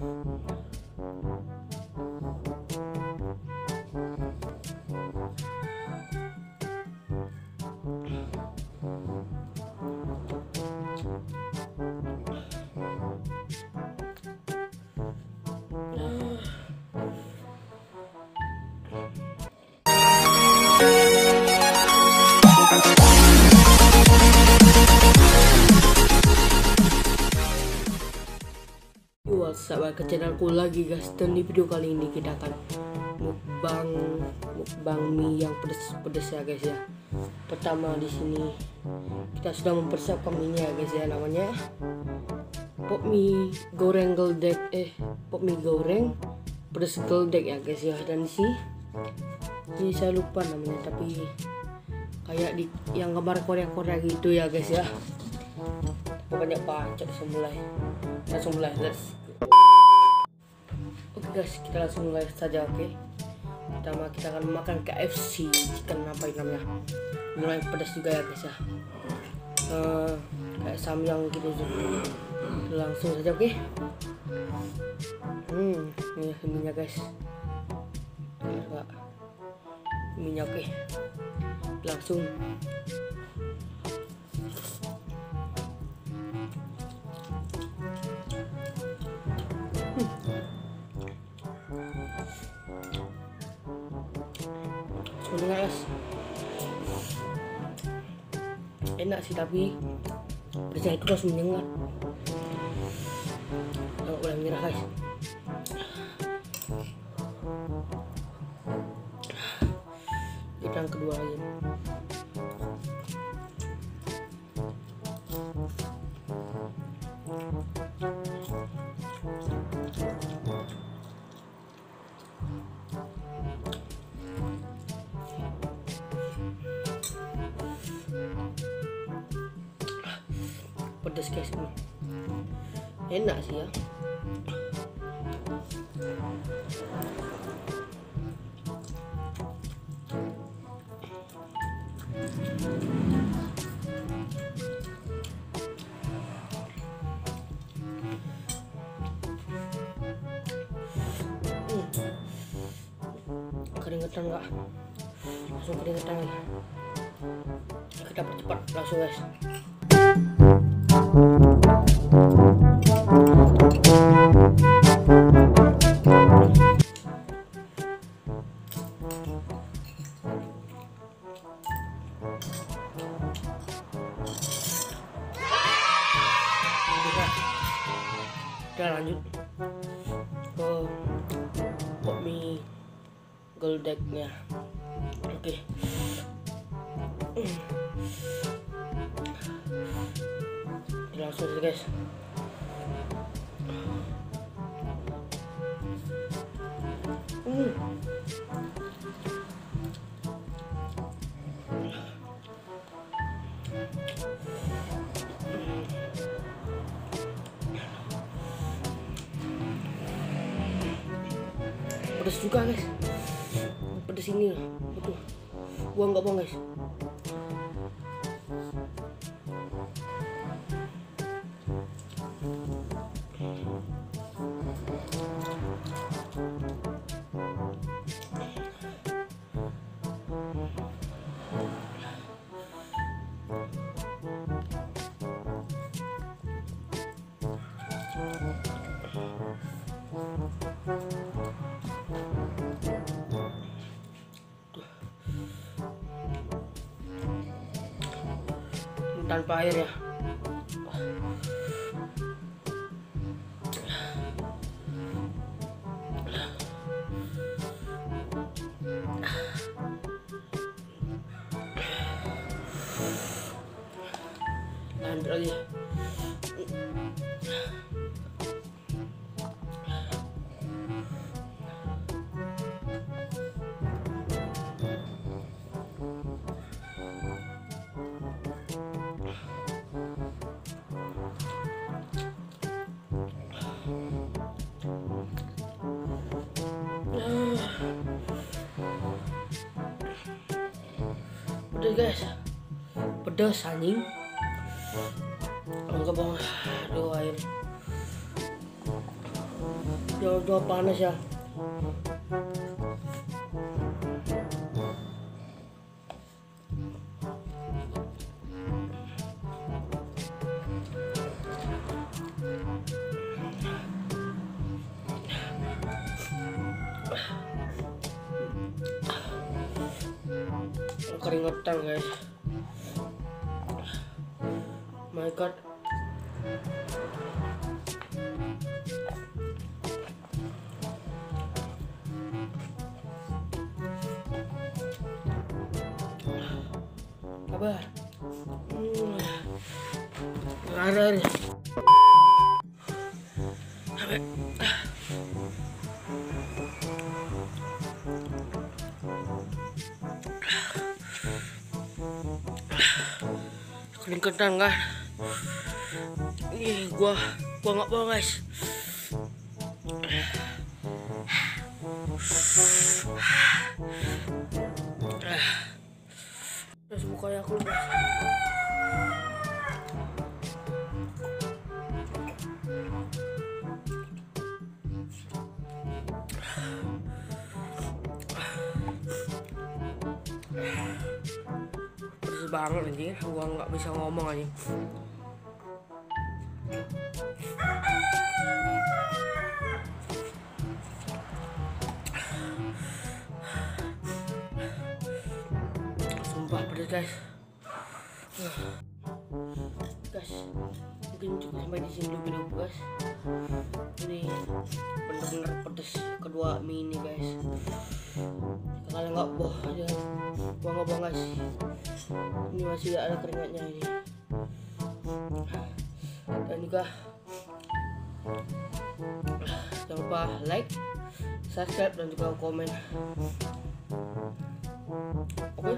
Mm-hmm. Up ke channelku lagi guys. Dan di video kali ini kita akan mukbang mukbang mie yang pedes-pedes ya guys ya. Pertama di sini kita sudah mempersiapkan mie nya guys ya namanya pop mie goreng geldek. Eh pop mie goreng pedes geldek ya guys ya. Dan sini ini saya lupa namanya tapi kayak di yang gambar Korea-Korea gitu ya guys ya. Pokoknya bacot semulai. Langsung mulai let's guys kita langsung mulai saja oke? Pertama kita akan makan KFC chicken apa namanya? Mulai pedas juga ya guys ya? Uh, kayak samyang gitu juga langsung saja oke? Hmm ini minyak guys. Minyak oke? Langsung enak sih tapi pedasnya itu langsung menyengat nggak? Boleh menyerah guys. Kita yang kedua lagi pedas guys ini. Enak sih ya. Hmm. keringetan enggak langsung keringetan. Nih kita percepat langsung guys kita lanjut. Ke pop mie goldegnya? Oke. Kita langsung aja guys. Hmm. Pedas juga guys. Pedas ini. Betul buang nggak buang guys tanpa air ya. Lanjut lagi guys. Pedas anjing. Enggak bang. Aduh air. Udah panas ya keringetan guys. My god. Kabar hmm. ada keringetan kan ih gua gua nggak mau guys banget anjing. Gua nggak bisa ngomong anjing. Sumpah pedes guys. Guys mungkin cukup sampai di sini dulu video guys. Ini bener-bener pedes kedua mie ini guys. Kalian nggak boh ya buang buang guys ini masih ada keringatnya ini dan juga jangan lupa like subscribe dan juga komen oke?